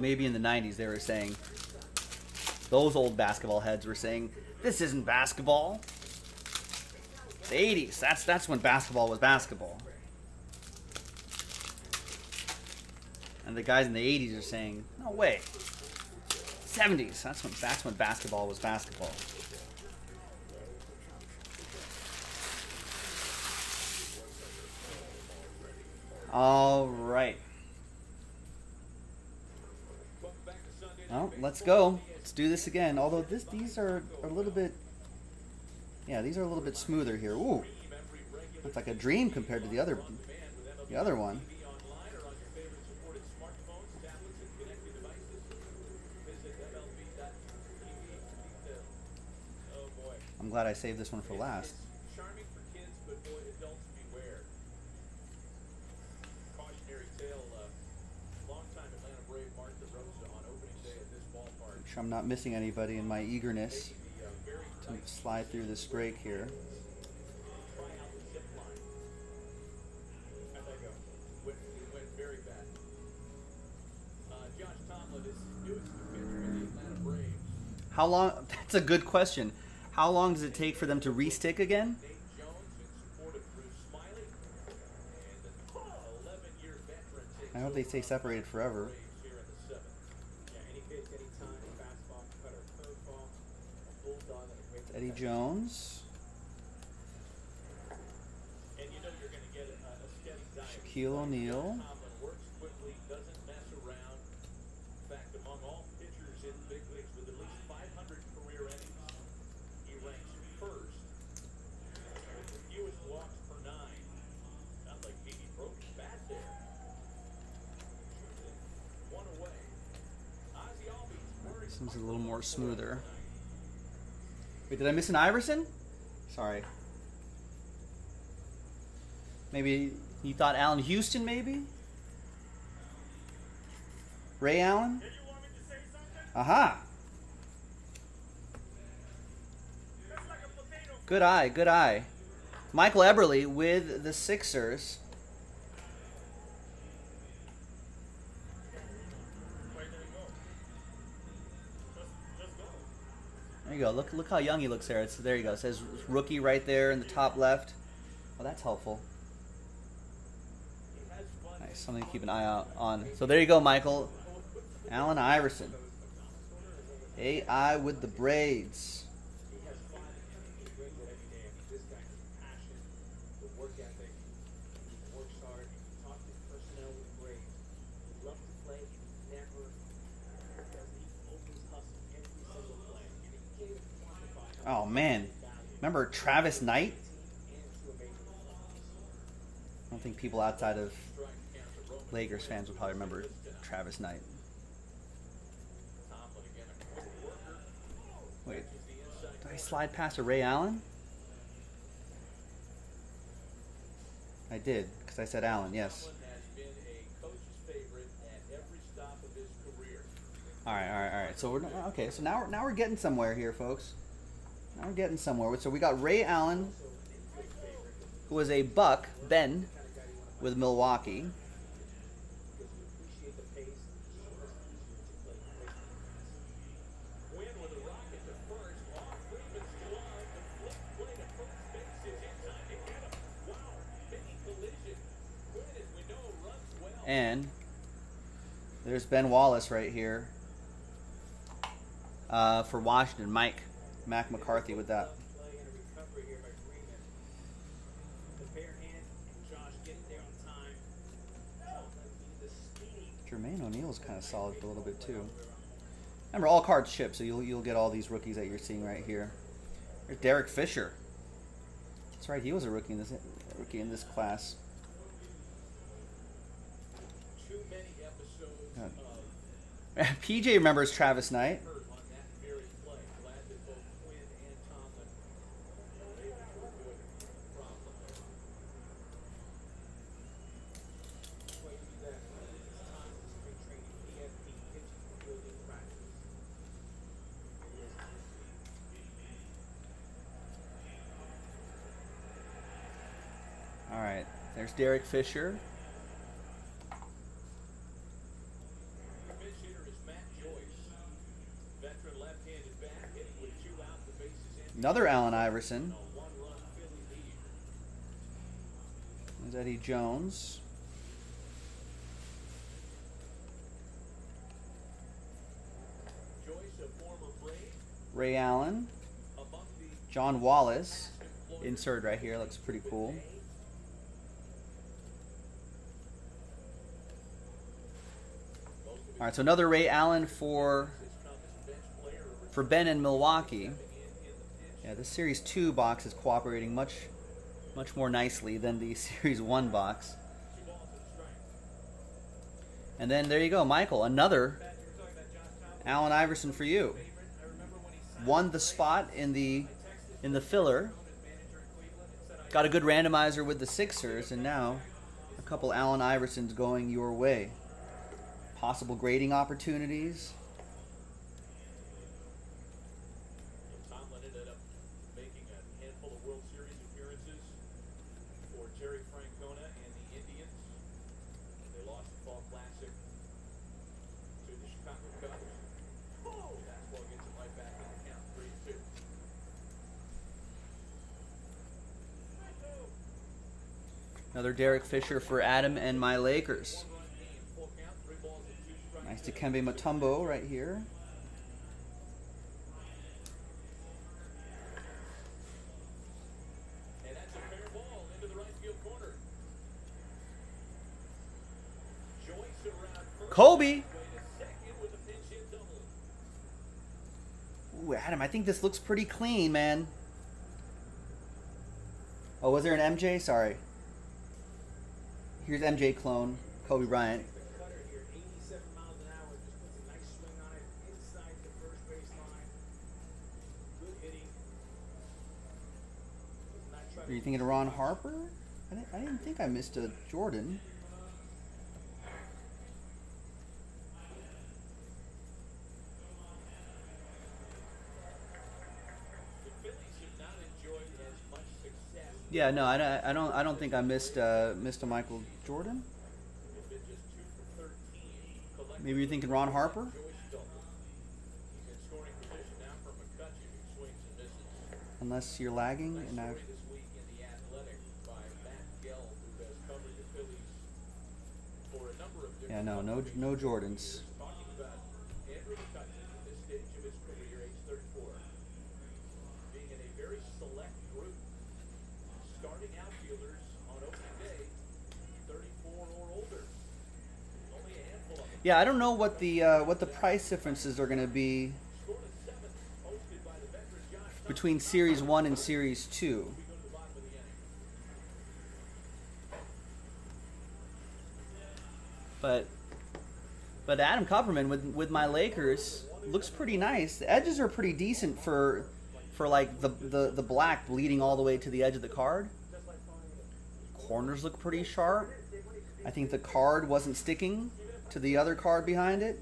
Speaker 1: Maybe in the 90s they were saying, those old basketball heads were saying, this isn't basketball. The 80s, that's, that's when basketball was basketball. And the guys in the 80s are saying, no way. 70s, that's when, that's when basketball was basketball. All right. Well, let's go. Let's do this again. Although this, these are a little bit, yeah, these are a little bit smoother here. Ooh, it's like a dream compared to the other, the other one. I'm glad I saved this one for last.
Speaker 2: Charming for kids, but boy, adults beware. Cautionary tale, uh, longtime Atlanta Brave Mark DeRosa on opening day at this ballpark.
Speaker 1: Make sure I'm not missing anybody in my eagerness to slide through this break here. How long? *laughs* That's a good question. How long does it take for them to restick again?
Speaker 2: Nate Jones in support of Bruce Smyly. And an 11-year veteran takes
Speaker 1: I hope they stay separated forever.
Speaker 2: Braves here in the seventh.
Speaker 3: Yeah, any pitch, any time, fastball, cutter, curveball, a bulldog, and a great
Speaker 1: Eddie Jones,
Speaker 2: And you know you're going to get a, a steady diet.
Speaker 1: Shaquille O'Neal.
Speaker 2: Tomlin works quickly, doesn't mess around. In fact, among all pitchers in big leagues with at least 500 career innings, he ranks first. With the fewest walks per nine. Sounds like he broke his bat there. One away. Ozzie Albies worried
Speaker 1: a little more smoother. Wait, did I miss an Iverson? Sorry. Maybe you thought Allan Houston, maybe? Ray Allen? Aha! Good eye, good eye. Michael Eberly with the Sixers. You go. Look, look how young he looks there. It's there you go. It says rookie right there in the top left. Well, that's helpful. Nice. Something to keep an eye out on. So there you go, Michael. Allen Iverson. AI with the braids.
Speaker 2: He has fun and he brings it every day. I mean, this guy has passion, the work ethic. He works hard. He talks to personnel with Braves. He loves to play. He never does. He always hustles every single play. And you can't even quantify how
Speaker 1: Oh man, remember Travis Knight? I don't think people outside of Lakers fans will probably remember Travis Knight. Wait, did I slide past a Ray Allen? I did, because I said Allen, yes. All right, all right, all right. So we're okay. So now we're now we're getting somewhere here, folks. We're getting somewhere. So we got Ray Allen, who was a Buck, Ben, with Milwaukee. And there's Ben Wallace right here uh, for Washington. Mike Mac McCarthy with that. Jermaine O'Neal is kind of solid for a little bit too. Remember, all cards ship, so you'll you'll get all these rookies that you're seeing right here. There's Derek Fisher. That's right, he was a rookie in this rookie in this class. PJ *laughs* remembers Travis Knight.
Speaker 2: Bases empty.
Speaker 1: Another Allen Iverson. There's Eddie Jones. Ray Allen. John Wallace.
Speaker 2: employers
Speaker 1: Insert right here. Looks pretty cool. All right, so another Ray Allen for for Ben in Milwaukee. Yeah, the Series Two box is cooperating much much more nicely than the *laughs* Series One box. And then there you go, Michael. Another Allen Iverson for you. Won the spot in the in the filler. Got a good randomizer with the Sixers, and now a couple Allen Iversons going your way. Possible grading opportunities.
Speaker 2: Tomlin ended up making a handful of World Series appearances for Terry Francona and the Indians. They lost the Fall to the Chicago Cubs. Fastball gets it right back in the count, three to two.
Speaker 1: Another Derek Fisher for Adam and my Lakers.
Speaker 2: Field corner. Joyce around first.
Speaker 1: Kobe.
Speaker 2: Way to second with a pinch.
Speaker 1: Ooh, Adam, I think this looks pretty clean, man. Oh, was there an MJ? Sorry. Here's MJ clone, Kobe Bryant.
Speaker 3: The cutter here, 87 miles an hour, just puts a nice swing on it inside the first base line. Good hitting. Does not try
Speaker 1: Are
Speaker 3: to
Speaker 1: you thinking of Ron Harper? I didn't, I didn't think I missed a Jordan. Yeah, no, I, don't- I don't. I don't think I missed uh, Michael Jordan.
Speaker 2: They've been just two for 13. Collectively,
Speaker 1: Maybe you're thinking Ron Harper. Unless you're lagging, and I.
Speaker 2: Only no, handful of them.
Speaker 1: Yeah, I don't know what the uh, what the price differences are going to be between Series One and Series Two.
Speaker 2: We go to the bottom of the inning.
Speaker 1: But but Adam Copperman with with my Lakers looks pretty nice. The edges are pretty decent for for like the the, the black bleeding all the way to the edge of the card. Corners look pretty sharp. I think the card wasn't sticking to the other card behind it.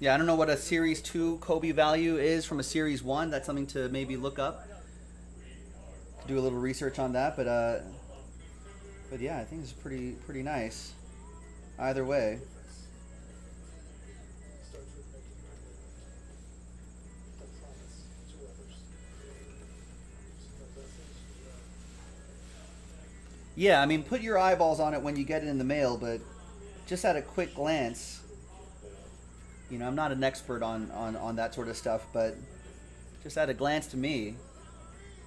Speaker 1: Yeah, I don't know what a Series 2 Kobe value is from a Series 1. That's something to maybe look up. Do a little research on that, but uh but yeah, I think it's pretty pretty nice. Either way. Yeah, I mean, put your eyeballs on it when you get it in the mail, but just at a quick glance, you know, I'm not an expert on, on, on that sort of stuff, but just at a glance to me,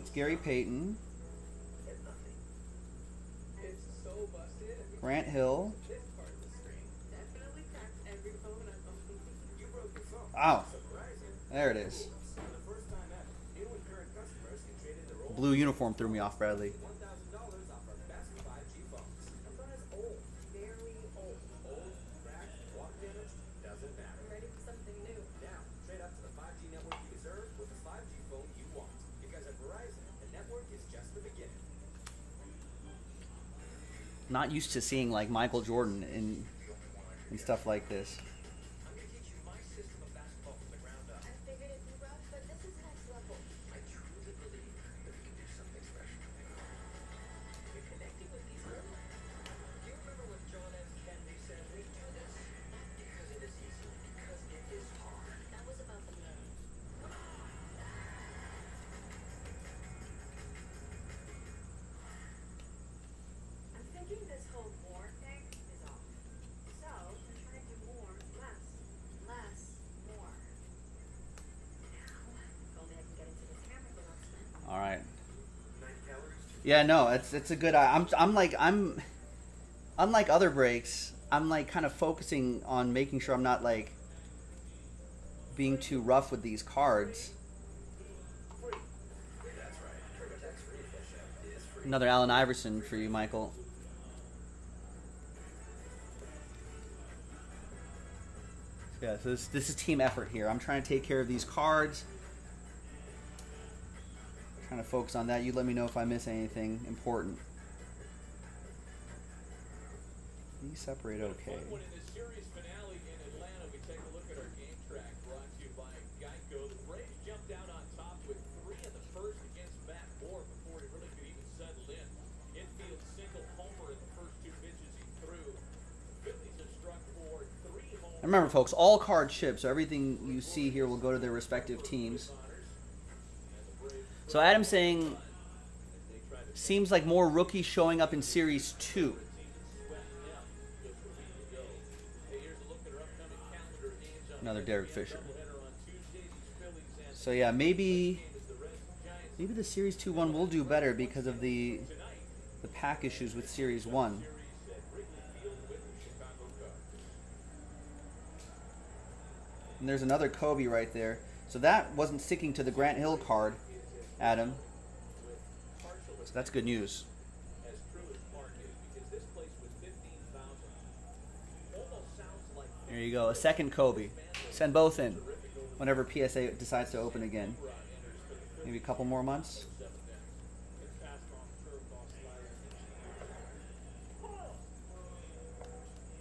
Speaker 1: That's Gary Payton. Grant Hill. Wow, there it is. Blue uniform threw me off, Bradley.
Speaker 2: $1,000 off our best 5G phones. Our phone is old, very old. Old, cracked, water damaged, doesn't matter.
Speaker 7: I'm ready for something new.
Speaker 2: Now, trade up to the 5G network you deserve with the 5G phone you want. Because at Verizon, the network is just the beginning.
Speaker 1: Not used to seeing like Michael Jordan in and stuff like this. Yeah, no, it's it's a good. I'm I'm like I'm, unlike other breaks, I'm like kind of focusing on making sure I'm not like being too rough with these cards. Another Allen Iverson for you, Michael. Yeah, so this, this is team effort here. I'm trying to take care of these cards. Trying of focus on that. You let me know if I miss anything important. These separate okay.
Speaker 2: When in the series finale in Atlanta, we take a look at our game track brought to you by Geico. The Braves jumped out on top with three in the first against Matt Moore before he really could even settle in. Infield single homer in the first two pitches he threw. The Phillies have struck for three homers.
Speaker 1: And remember, folks, all card chips, so everything you see here will go to their respective teams. So Adam saying seems like more rookies showing up in Series 2. Another Derek Fisher. So yeah, maybe maybe the Series 2 one will do better because of the the pack issues with Series 1. And there's another Kobe right there. So that wasn't sticking to the Grant Hill card, Adam. So that's good news.
Speaker 2: as true as Mark is because this place with 15,000 almost sounds like
Speaker 1: There you go. A second Kobe. Send both in whenever PSA decides to open again. Maybe a couple more months.
Speaker 2: fast on curveball slider.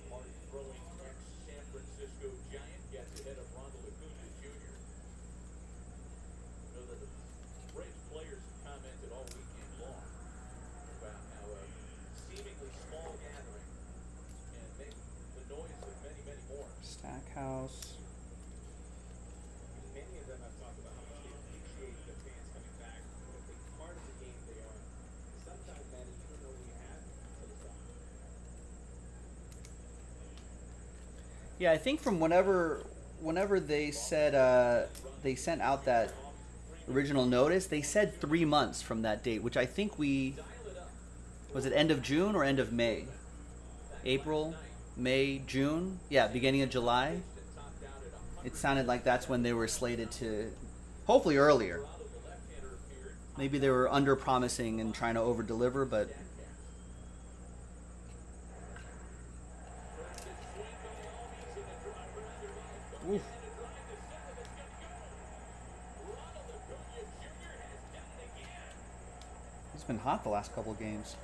Speaker 2: Mark throwing ex-San Francisco Giant gets ahead of Ronald Acuna Jr. know that the Braves players have commented all weekend long about how a seemingly small gathering can make the noise of many, many more.
Speaker 1: Stackhouse.
Speaker 3: Many of them have talked about how much they appreciate the fans coming back, what a big part of the game they are. Sometimes, man, you don't know what you have until it's
Speaker 1: Yeah, I think from whenever whenever they said uh, they sent out that original notice, they said three months from that date, which I think we was it end of June or end of May? April, May, June? Yeah, beginning of July. It sounded like that's when they were slated to, hopefully earlier. Maybe they were under promising and trying to over deliver, but Oof. It's been hot the last couple of games.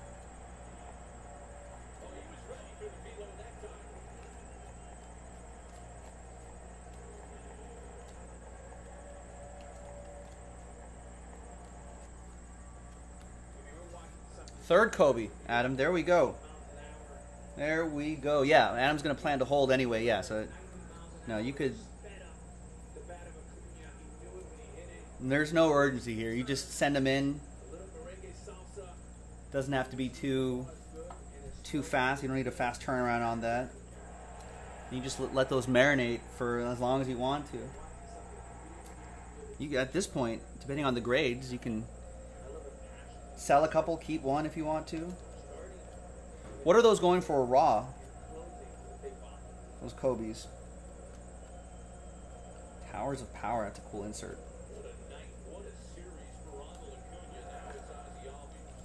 Speaker 1: Third Kobe, Adam. There we go. There we go. Yeah, Adam's gonna plan to hold anyway. Yeah, so no, you could. There's no urgency here. You just send them in. Doesn't have to be too too fast. You don't need a fast turnaround on that. You just let those marinate for as long as you want to. You at this point, depending on the grades, you can sell a couple, keep one if you want to. What are those going for raw? Those Kobe's. Towers of Power. That's a cool insert.
Speaker 2: What a night, what a series for Ronald Acuna. Now it's Ozzie Albies.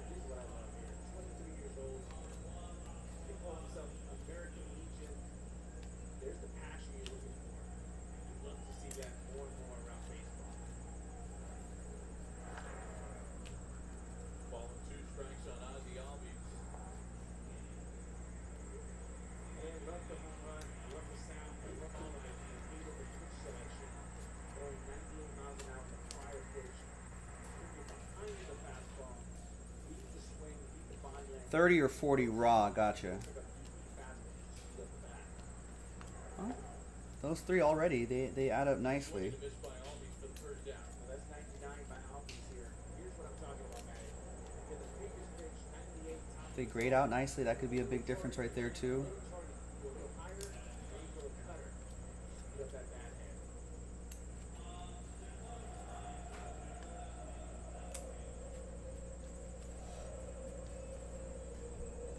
Speaker 3: This is what I love here. 23 years old. They call himself American Legion. There's the passion you're looking for. You'd love to see that more and more around baseball.
Speaker 2: Ball and two strikes on Ozzie Albies.
Speaker 3: And love the home run. I love the sound. I love all of it. And it's lead over pitch selection. Throwing 98 miles an hour in the prior pitch. Moving behind the fastball. Beat the swing, beat the body language.
Speaker 1: 30 or 40 raw. Gotcha.
Speaker 3: Took a fastball. Split the bat.
Speaker 1: Oh, those three already, they, they add up nicely.
Speaker 2: Swing and a miss by Albies for the first down.
Speaker 3: Well, that's 99 by Albies here. Here's what I'm talking about, man. Get the previous pitch, 98 top.
Speaker 1: If they grade out nicely, that could be a big difference right there too.
Speaker 3: Target. You go a little higher, or you go a cutter. Speed up that bad hand.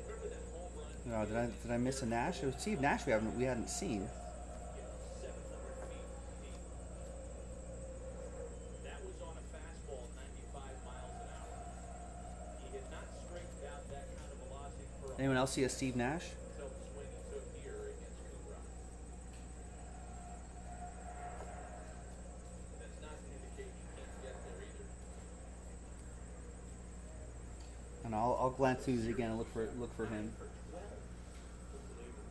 Speaker 2: Remember that home run?
Speaker 1: Did I did I miss a Nash? It was Steve Nash we haven't we hadn't seen.
Speaker 2: 700 feet deep. That was on a fastball 95 miles an hour. He had not straightened out that kind of velocity for a
Speaker 1: Anyone else see a Steve Nash?
Speaker 2: until the swing he took here against Cooper. That's not to indicate he can't get there either.
Speaker 1: And I'll I'll glance through these again and look for look for him.
Speaker 2: For 12 for Glaber.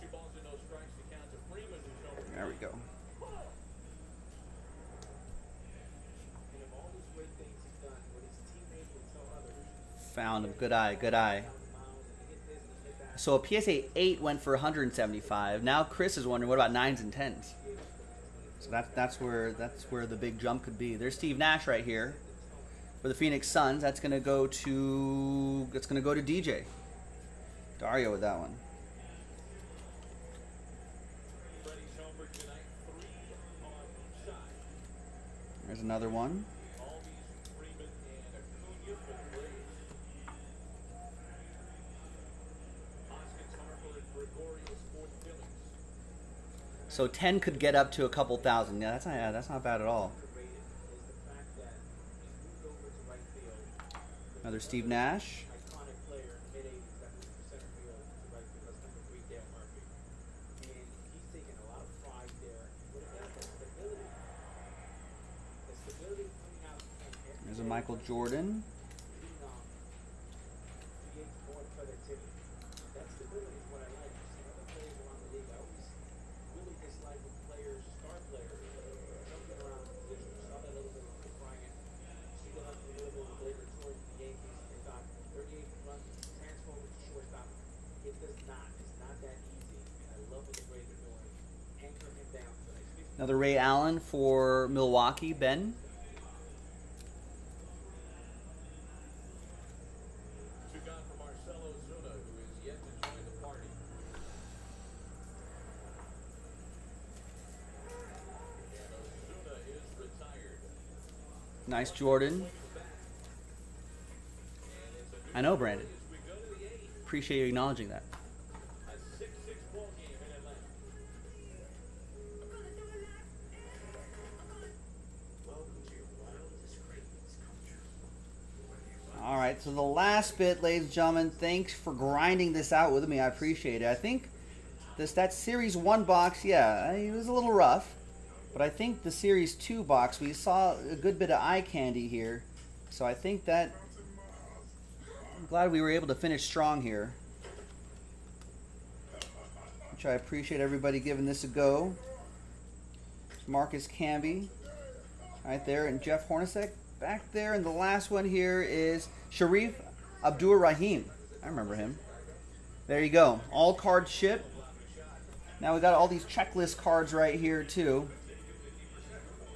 Speaker 2: Two balls and no strikes to count to Freeman, who's over.
Speaker 1: There we go.
Speaker 3: And of all those great things he's done, what his teammates will tell others,
Speaker 1: Found him. Good eye. Good eye.
Speaker 3: that.
Speaker 1: So a PSA eight went for 175. Now Chris is wondering what about nines and tens. So that's that's where that's where the big jump could be. There's Steve Nash right here for the Phoenix Suns. That's gonna go to that's gonna go to DJ. Dario with that one. There's another one.
Speaker 2: Albies, Freeman, and Acuna for the Braves. Hoskins, Harper, and Gregorius for the Phillies.
Speaker 1: So 10 could get up to a couple thousand. Yeah, that's not yeah, that's not bad at all.
Speaker 3: underrated is the fact that Michael moved over to right field.
Speaker 1: Another Steve Nash.
Speaker 3: Iconic player in the mid 80s that moved from center field to right field. That's number three, Dale Murphy. And he's taken a lot of pride there. What it does, that stability. The stability coming out and every
Speaker 1: There's a
Speaker 3: day
Speaker 1: Michael Jordan.
Speaker 3: leading off creates more productivity. That stability is what I like. You see other players around the league. I always really dislike when players, star players, jumping around the position. You saw that a little bit with Bryant. You see that a little bit with Gleyber Torres the Yankees. They thought 38 runs transfer over to shortstop. It does not. It's not that easy. And I love what the Braves are doing. Anchor him down for the next 50
Speaker 1: Another Ray Allen for Milwaukee. Ben.
Speaker 2: Two gone for Marcell Ozuna, who is yet to join the party. And Ozuna is retired.
Speaker 1: Nice Jordan. I know Brandon. Appreciate you acknowledging that. So the last bit, ladies and gentlemen, thanks for grinding this out with me. I appreciate it. I think this that series one box, yeah, it was a little rough, but I think the series two box we saw a good bit of eye candy here, so I think that I'm glad we were able to finish strong here. Which I appreciate everybody giving this a go. Marcus Camby, right there, and Jeff Hornacek back there. And the last one here is Sharif Abdur Rahim. I remember him. There you go. All cards ship. Now we got all these checklist cards right here too.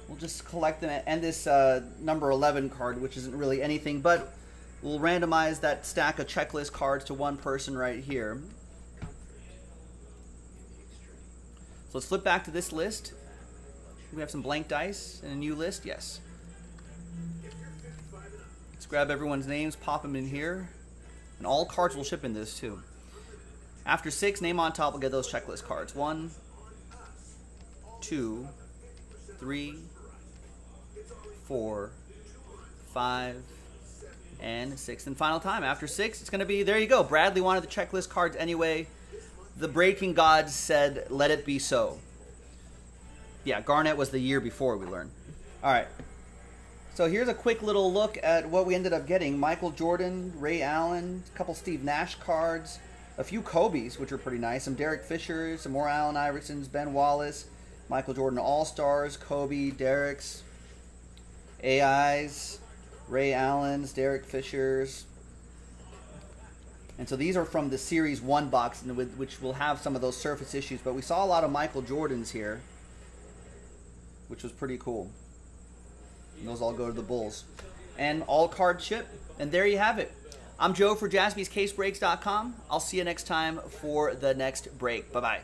Speaker 1: We'll just collect them and this uh, number 11 card, which isn't really anything, but we'll randomize that stack of checklist cards to one person right here. So let's flip back to this list. We have some blank dice and a new list. Yes. Grab everyone's names, pop them in here, and all cards will ship in this too. After six, name on top we'll get those checklist cards. One, two, three, four, five, and six. And final time. After six, it's going to be there you go. Bradley wanted the checklist cards anyway. The breaking gods said, let it be so. Yeah, Garnett was the year before we learned. All right. So here's a quick little look at what we ended up getting Michael Jordan, Ray Allen, a couple Steve Nash cards, a few Kobe's, which are pretty nice, some Derek Fishers, some more Allen Iversons, Ben Wallace, Michael Jordan All Stars, Kobe, Derek's, AIs, Ray Allen's, Derek Fishers. And so these are from the Series 1 box, which will have some of those surface issues. But we saw a lot of Michael Jordans here, which was pretty cool. Those all go to the Bulls. And all card chip. And there you have it. I'm Joe for jaspyscasebreaks.com. I'll see you next time for the next break. Bye bye.